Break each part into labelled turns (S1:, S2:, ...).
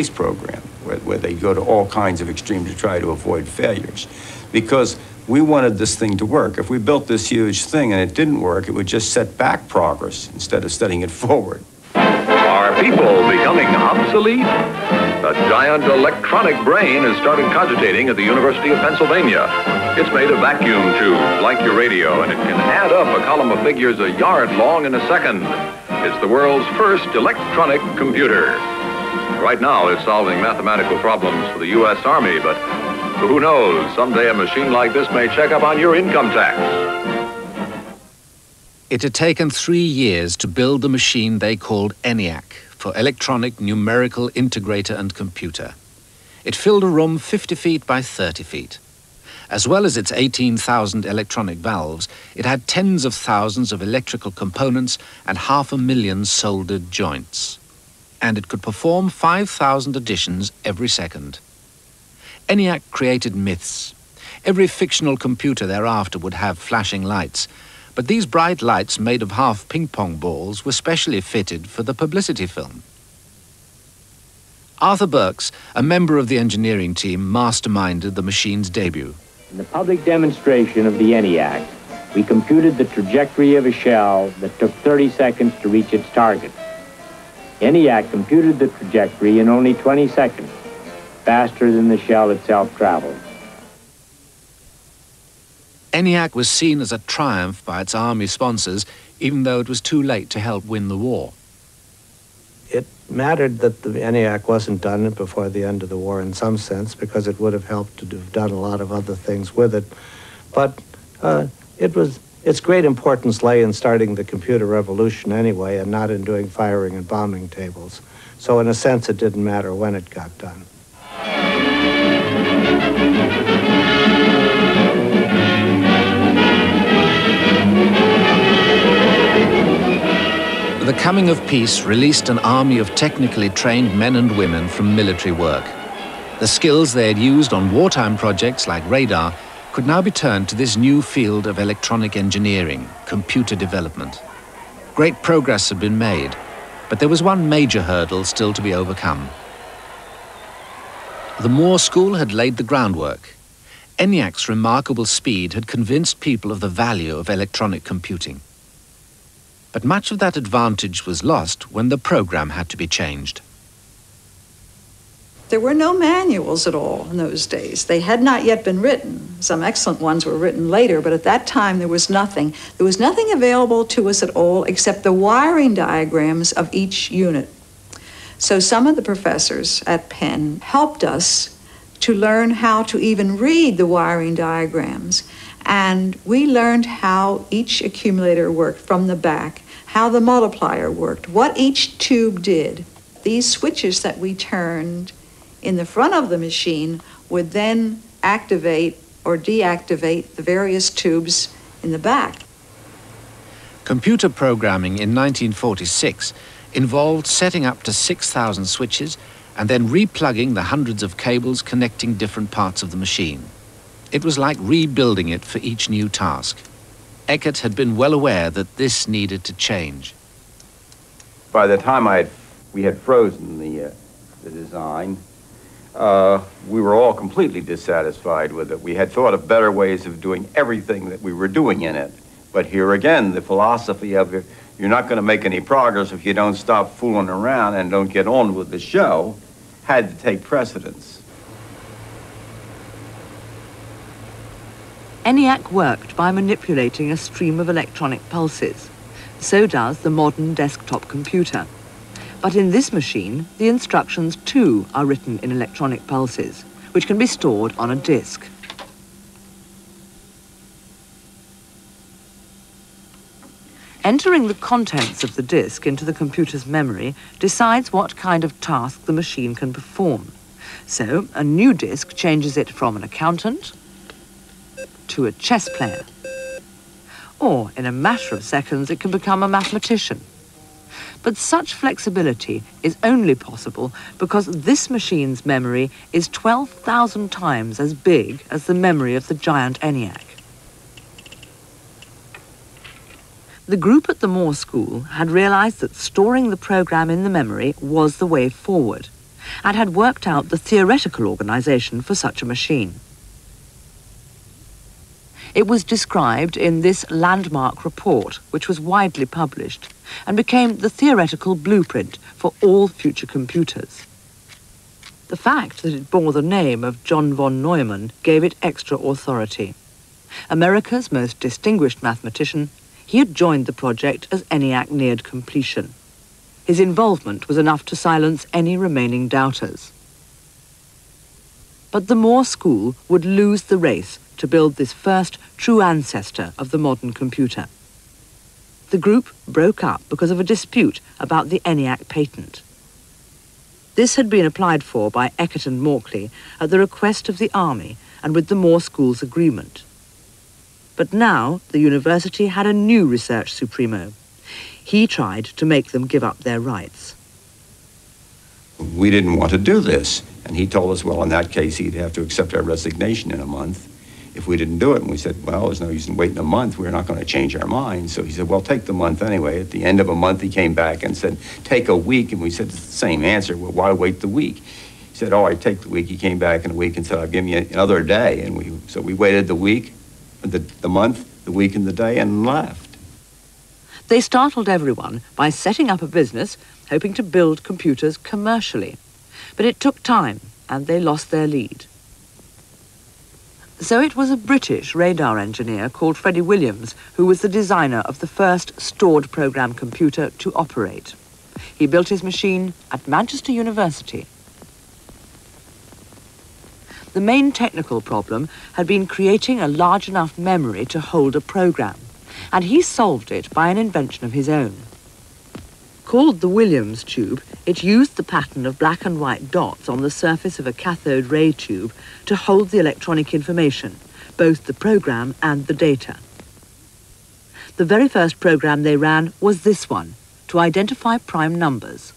S1: space program, where, where they go to all kinds of extremes to try to avoid failures. Because we wanted this thing to work. If we built this huge thing and it didn't work, it would just set back progress instead of setting it forward.
S2: Are people becoming obsolete? A giant electronic brain has started cogitating at the University of Pennsylvania. It's made of vacuum tubes, like your radio, and it can add up a column of figures a yard long in a second. It's the world's first electronic computer. Right now, it's solving mathematical problems for the U.S. Army, but who knows? Someday a machine like this may check up on your income tax.
S3: It had taken three years to build the machine they called ENIAC for Electronic Numerical Integrator and Computer. It filled a room 50 feet by 30 feet. As well as its 18,000 electronic valves, it had tens of thousands of electrical components and half a million soldered joints. And it could perform 5,000 additions every second. ENIAC created myths. Every fictional computer thereafter would have flashing lights, but these bright lights made of half ping-pong balls were specially fitted for the publicity film. Arthur Burks, a member of the engineering team, masterminded the machine's debut.
S4: In the public demonstration of the ENIAC, we computed the trajectory of a shell that took 30 seconds to reach its target. ENIAC computed the trajectory in only 20 seconds faster than the shell itself traveled.
S3: ENIAC was seen as a triumph by its army sponsors, even though it was too late to help win the war.
S5: It mattered that the ENIAC wasn't done before the end of the war in some sense, because it would have helped to have done a lot of other things with it. But uh, it was its great importance lay in starting the computer revolution anyway, and not in doing firing and bombing tables. So in a sense, it didn't matter when it got done.
S3: The coming of peace released an army of technically trained men and women from military work. The skills they had used on wartime projects like radar could now be turned to this new field of electronic engineering, computer development. Great progress had been made, but there was one major hurdle still to be overcome. The Moore School had laid the groundwork. ENIAC's remarkable speed had convinced people of the value of electronic computing. But much of that advantage was lost when the program had to be changed.
S6: There were no manuals at all in those days. They had not yet been written. Some excellent ones were written later, but at that time there was nothing. There was nothing available to us at all except the wiring diagrams of each unit. So some of the professors at Penn helped us to learn how to even read the wiring diagrams. And we learned how each accumulator worked from the back, how the multiplier worked, what each tube did. These switches that we turned in the front of the machine would then activate or deactivate the various tubes in the back.
S3: Computer programming in 1946 involved setting up to 6,000 switches and then replugging the hundreds of cables connecting different parts of the machine. It was like rebuilding it for each new task. Eckert had been well aware that this needed to change.
S1: By the time I had, we had frozen the, uh, the design, uh, we were all completely dissatisfied with it. We had thought of better ways of doing everything that we were doing in it. But here again, the philosophy of it, you're not going to make any progress if you don't stop fooling around and don't get on with the show, had to take precedence.
S7: ENIAC worked by manipulating a stream of electronic pulses. So does the modern desktop computer. But in this machine, the instructions too are written in electronic pulses, which can be stored on a disk. Entering the contents of the disk into the computer's memory decides what kind of task the machine can perform. So, a new disk changes it from an accountant to a chess player. Or, in a matter of seconds, it can become a mathematician. But such flexibility is only possible because this machine's memory is 12,000 times as big as the memory of the giant ENIAC. The group at the Moore School had realized that storing the program in the memory was the way forward. and had worked out the theoretical organisation for such a machine. It was described in this landmark report, which was widely published, and became the theoretical blueprint for all future computers. The fact that it bore the name of John von Neumann gave it extra authority. America's most distinguished mathematician, he had joined the project as ENIAC neared completion. His involvement was enough to silence any remaining doubters. But the Moore School would lose the race to build this first true ancestor of the modern computer. The group broke up because of a dispute about the ENIAC patent. This had been applied for by Eckert and Mauchly at the request of the Army and with the Moore School's agreement. But now the university had a new research supremo. He tried to make them give up their rights.
S1: We didn't want to do this. And he told us, well, in that case, he'd have to accept our resignation in a month if we didn't do it. And we said, well, there's no use in waiting a month. We're not going to change our minds. So he said, well, take the month anyway. At the end of a month, he came back and said, take a week. And we said, it's the same answer. Well, why wait the week? He said, all right, take the week. He came back in a week and said, I'll give you another day. And we, so we waited the week, the, the month, the week, and the day, and left.
S7: They startled everyone by setting up a business hoping to build computers commercially. But it took time, and they lost their lead. So it was a British radar engineer called Freddie Williams who was the designer of the first stored program computer to operate. He built his machine at Manchester University. The main technical problem had been creating a large enough memory to hold a program, and he solved it by an invention of his own. Called the Williams tube, it used the pattern of black and white dots on the surface of a cathode ray tube to hold the electronic information, both the program and the data. The very first program they ran was this one, to identify prime numbers.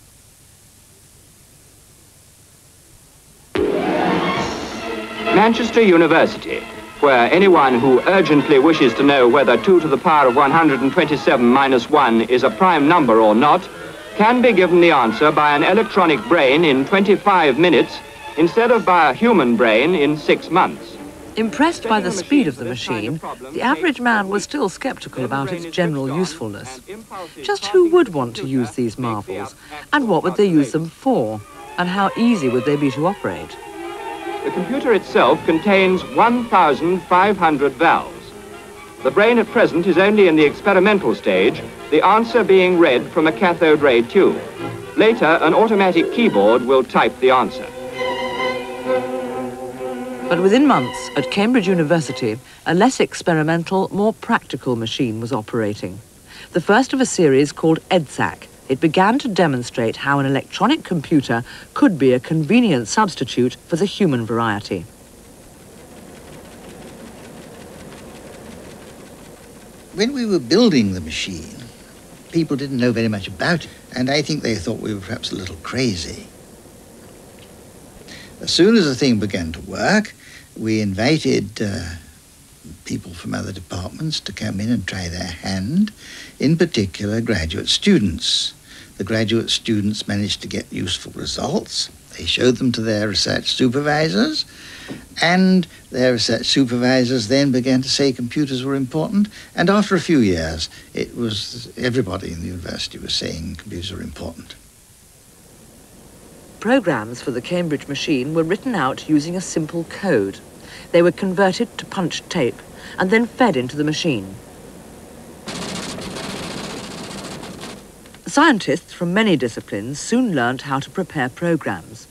S8: Manchester University, where anyone who urgently wishes to know whether 2 to the power of 127 minus 1 is a prime number or not, can be given the answer by an electronic brain in 25 minutes instead of by a human brain in six months.
S7: Impressed by the speed of the machine, the average man was still skeptical about its general usefulness. Just who would want to use these marvels? And what would they use them for? And how easy would they be to operate?
S8: The computer itself contains 1,500 valves. The brain at present is only in the experimental stage, the answer being read from a cathode ray tube. Later, an automatic keyboard will type the answer.
S7: But within months, at Cambridge University, a less experimental, more practical machine was operating. The first of a series called EDSAC. It began to demonstrate how an electronic computer could be a convenient substitute for the human variety.
S9: When we were building the machine, people didn't know very much about it, and I think they thought we were perhaps a little crazy. As soon as the thing began to work, we invited uh, people from other departments to come in and try their hand, in particular graduate students. The graduate students managed to get useful results. They showed them to their research supervisors, and their research supervisors then began to say computers were important. And after a few years, it was everybody in the university was saying computers are important.
S7: Programs for the Cambridge machine were written out using a simple code. They were converted to punched tape and then fed into the machine. Scientists from many disciplines soon learned how to prepare programs.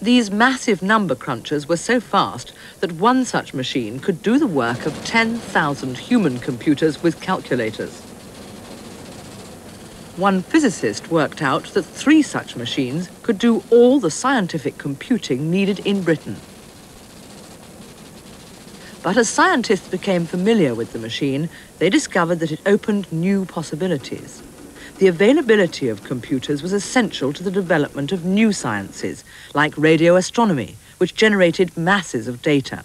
S7: These massive number crunchers were so fast that one such machine could do the work of 10,000 human computers with calculators. One physicist worked out that three such machines could do all the scientific computing needed in Britain. But as scientists became familiar with the machine, they discovered that it opened new possibilities. The availability of computers was essential to the development of new sciences, like radio astronomy, which generated masses of data.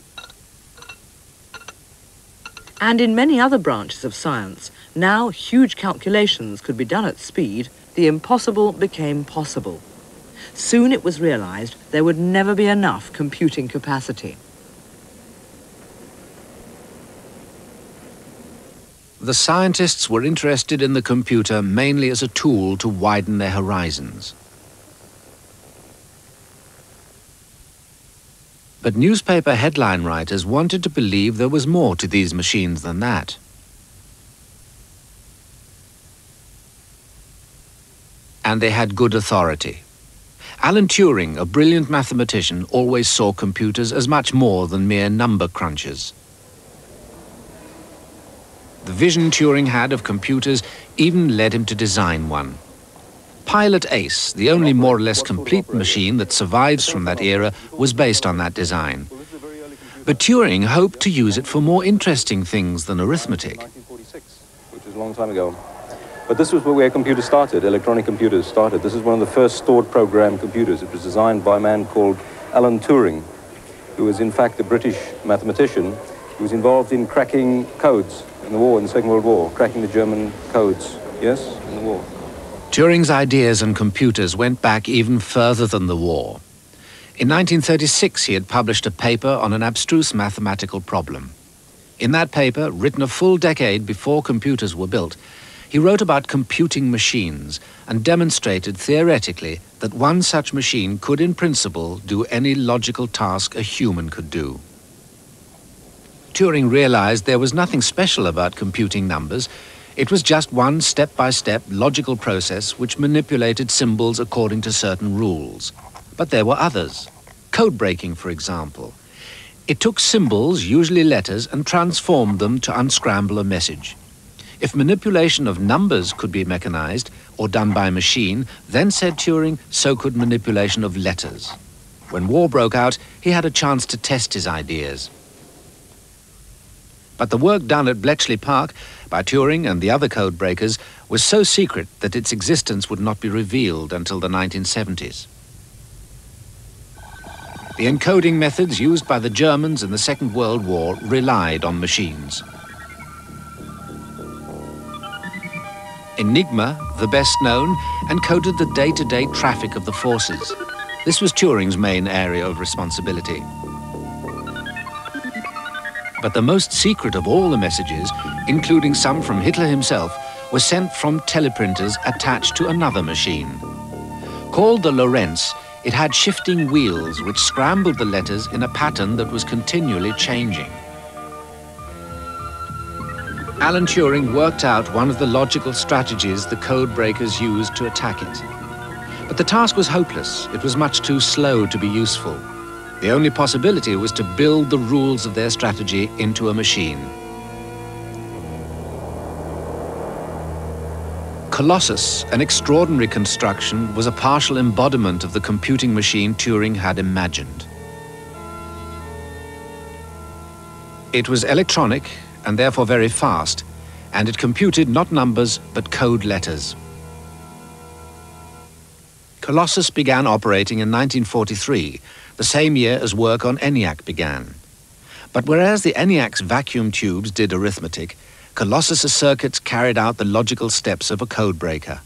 S7: And in many other branches of science, now huge calculations could be done at speed, the impossible became possible. Soon it was realized there would never be enough computing capacity.
S3: The scientists were interested in the computer mainly as a tool to widen their horizons. But newspaper headline writers wanted to believe there was more to these machines than that. And they had good authority. Alan Turing, a brilliant mathematician, always saw computers as much more than mere number crunchers. The vision Turing had of computers even led him to design one. Pilot Ace, the only more or less complete machine that survives from that era, was based on that design. But Turing hoped to use it for more interesting things than arithmetic.
S10: Which was a long time ago. But this was where computers started, electronic computers started. This is one of the first stored program computers. It was designed by a man called Alan Turing, who was in fact a British mathematician who was involved in cracking codes in the war, in the Second World War, cracking the German codes, yes, in the war.
S3: Turing's ideas and computers went back even further than the war. In 1936, he had published a paper on an abstruse mathematical problem. In that paper, written a full decade before computers were built, he wrote about computing machines and demonstrated theoretically that one such machine could in principle do any logical task a human could do. Turing realized there was nothing special about computing numbers. It was just one step-by-step logical process which manipulated symbols according to certain rules. But there were others. Code breaking, for example. It took symbols, usually letters, and transformed them to unscramble a message. If manipulation of numbers could be mechanized or done by machine, then, said Turing, so could manipulation of letters. When war broke out, he had a chance to test his ideas. But the work done at Bletchley Park by Turing and the other code breakers was so secret that its existence would not be revealed until the 1970s. The encoding methods used by the Germans in the Second World War relied on machines. Enigma, the best known, encoded the day-to-day -day traffic of the forces. This was Turing's main area of responsibility. But the most secret of all the messages, including some from Hitler himself, were sent from teleprinters attached to another machine. Called the Lorenz, it had shifting wheels which scrambled the letters in a pattern that was continually changing. Alan Turing worked out one of the logical strategies the code breakers used to attack it. But the task was hopeless. It was much too slow to be useful. The only possibility was to build the rules of their strategy into a machine. Colossus, an extraordinary construction, was a partial embodiment of the computing machine Turing had imagined. It was electronic and therefore very fast, and it computed not numbers but code letters. Colossus began operating in 1943 the same year as work on ENIAC began. But whereas the ENIAC's vacuum tubes did arithmetic, Colossus's circuits carried out the logical steps of a codebreaker.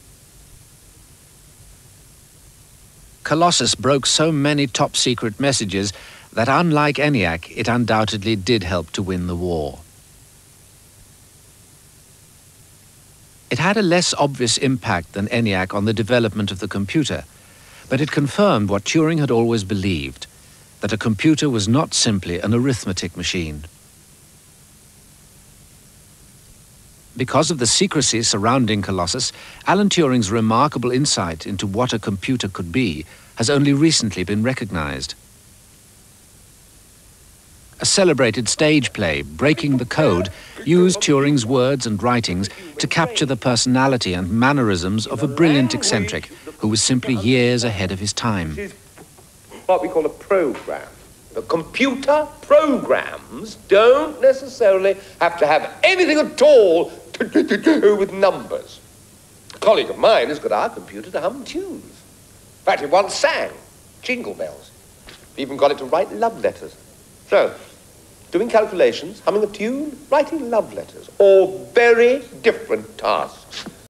S3: Colossus broke so many top-secret messages that unlike ENIAC, it undoubtedly did help to win the war. It had a less obvious impact than ENIAC on the development of the computer, but it confirmed what Turing had always believed, that a computer was not simply an arithmetic machine. Because of the secrecy surrounding Colossus, Alan Turing's remarkable insight into what a computer could be has only recently been recognized. A celebrated stage play, Breaking the Code, used Turing's words and writings to capture the personality and mannerisms of a brilliant eccentric who was simply years ahead of his time.
S11: What we call a program. The computer programs don't necessarily have to have anything at all to do with numbers. A colleague of mine has got our computer to hum tunes. In fact, it once sang jingle bells. even got it to write love letters. So, doing calculations, humming a tune, writing love letters, all very different tasks.